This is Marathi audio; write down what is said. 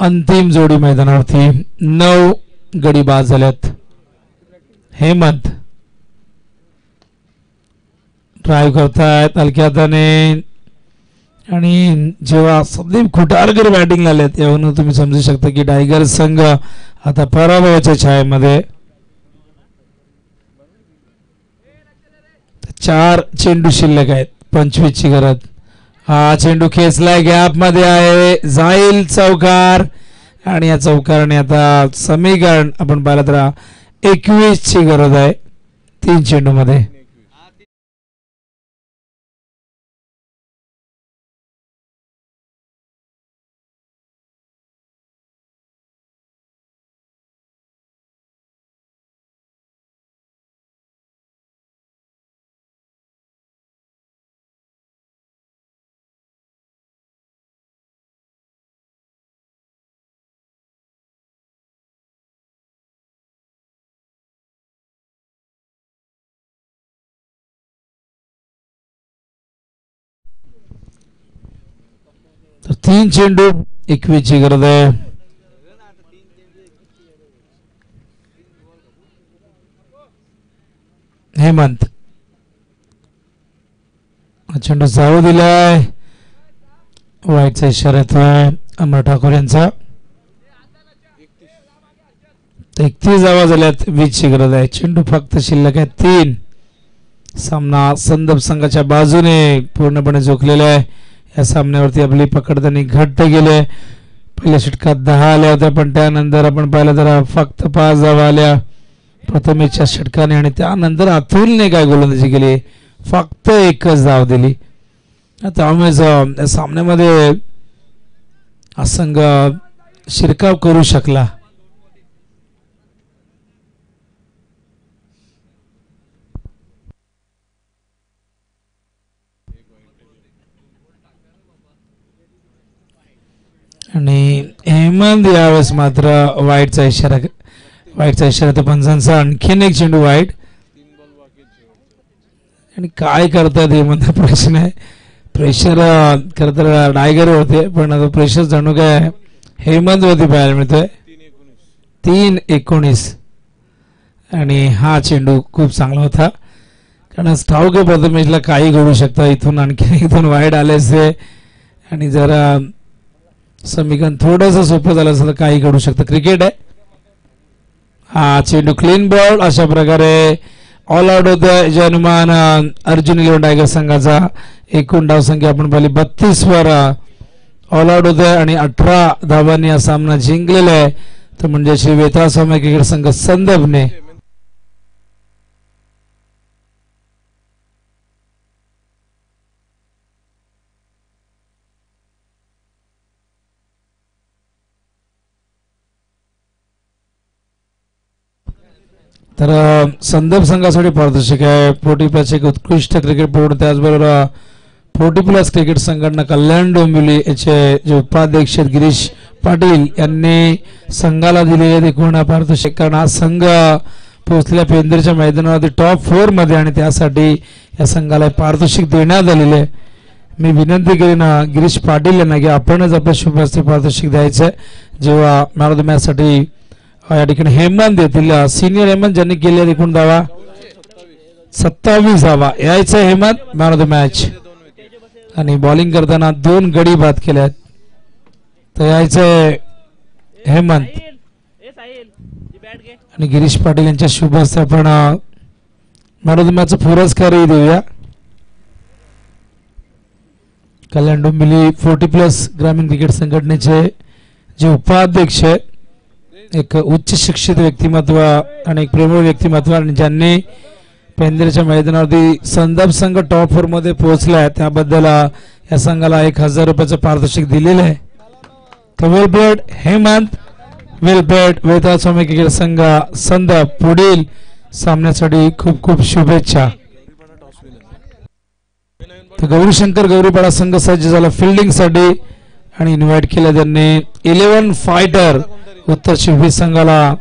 अंतिम जोडी मैदानावरती नऊ गडी बाद झाल्यात. हेमंत. ड्राईव्ह करतायत हलक्या आणि जेव्हा संदीप खुटारकर बॅटिंग आलेत यावरून तुम्ही समजू शकता की टायगर संघ आता पराभवाच्या छायेमध्ये. चार चेंडू शिल्लक आहेत पंचवीसची गरज. हा चेंडू खेचलाय गॅपमध्ये आहे. जाईल चौकार. आणि या चौकारने आता समीकरण आपण पाहिलं तर एकवीस ची गरज आहे तीन चेंडू तर तीन चेंडू एकवीस ची गरज आहे. हेमंत. चेंडू जाऊ दिलाय. वाईटचा इशारा येतोय अमर ठाकूर यांचा. एकतीस जावा झाल्यात वीसची गरज आहे. चेंडू फक्त शिल्लक आहे. तीन. सामना संदप संघाच्या बाजूने पूर्णपणे झोकलेला आहे. या सामन्यावरती आपली पकड त्यांनी घट्ट गेले पहिल्या षटकात दहा आल्या होत्या पण त्यानंतर आपण पाहिलं तर फक्त पाच धावा आल्या. प्रथमेच्या षटकाने आणि त्यानंतर अतुलने काय गोलंदाजी केली? फक्त एकच धाव दिली. त्यामुळेच या सामन्यामध्ये हा संघ शिरकाव करू शकला. आणि हेमंत यावेळेस मात्र वाईटचा इशारा वाईटचा इशारा तर पंचांचा आणखीन एक चेंडू वाईट आणि काय करतात हेमंत प्रश्न आहे. प्रेशर खरं तर डायगर होते पण आता प्रेशर जणू काय हेमंत वरती पाहायला मिळतोय. तीन एकोणीस. आणि हा चेंडू खूप चांगला होता. कारण ठाऊक आहे प्रथमेशला काही घडू शकतं. इथून आणखी इथून वाईट आले असते आणि जरा समीकरण थोडंसं सोपं झालं असं काही घडू शकतं. क्रिकेट आहे. हा चेंडू क्लीन बॉल अशा प्रकारे ऑल आउट होतं जनुमान अर्जुन इलेव्हन टायगर संघाचा एकूण डाव संख्या आपण पाहिली बत्तीस वर ऑल आउट होत आणि अठरा धावांनी हा सामना जिंकलेला आहे. तर म्हणजे श्री वेताळ स्वामी क्रिकेट संघ संदर्भने तर संदर्भ संघासाठी पारदर्शक आहे. फोर्टी प्लस एक उत्कृष्ट क्रिकेटपटू त्याचबरोबर फोर्टी प्लस क्रिकेट संघटना कल्याण डोंबिवली याचे जे उपाध्यक्ष गिरीश पाटील यांनी संघाला दिलेले एकूण पारदर्शक कारण हा संघ पोहोचलेल्या पेंदरच्या मैदानावरती टॉप फोरमध्ये आणि त्यासाठी या संघाला पारितोषिक देण्यात आलेले आहे. मी विनंती केली ना गिरीश पाटील यांना की आपणच आपल्या शुभ हस्ते पारितोषिक द्यायचं. जेव्हा मॅन ऑफ द या ठिकाणी हेमंत येथील सिनियर हेमंत ज्यांनी केले एकूण धावा सत्तावीस धावा. यायचं Hemant man of the match आणि बॉलिंग करताना दोन गडी बाद केल्यात तर यायचं हेमंत आणि गिरीश पाटील यांच्या शुभ हस्ते आपण मॅन ऑफ द मॅच पुरस्कारही देऊया. कल्याण डोंबिवली फोर्टी प्लस ग्रामीण क्रिकेट संघटनेचे जे उपाध्यक्ष आहेत एक उच्च शिक्षित व्यक्तिमत्व आणि एक प्रेमळ व्यक्तिमत्व आणि ज्यांनी पेंद्रेच्या मैदानावरती संदर्भ संघ टॉप फोरमध्ये पोहोचलाय त्याबद्दल या संघाला एक हजार रुपयाचं पारितोषिक दिलेलं आहे. तर वेल हेमंत वेल प्लेड वेता स्वामी क्रिकेट संघ संदप पुढील सामन्यासाठी खूप खूप शुभेच्छा. तर गौरीशंकर गौरीपाडा संघ सज्ज झाला फिल्डिंगसाठी. आणि इन्व्हाइट केलं त्यांनी. इलेव्हन फायटर उत्तर चोवीस संघाला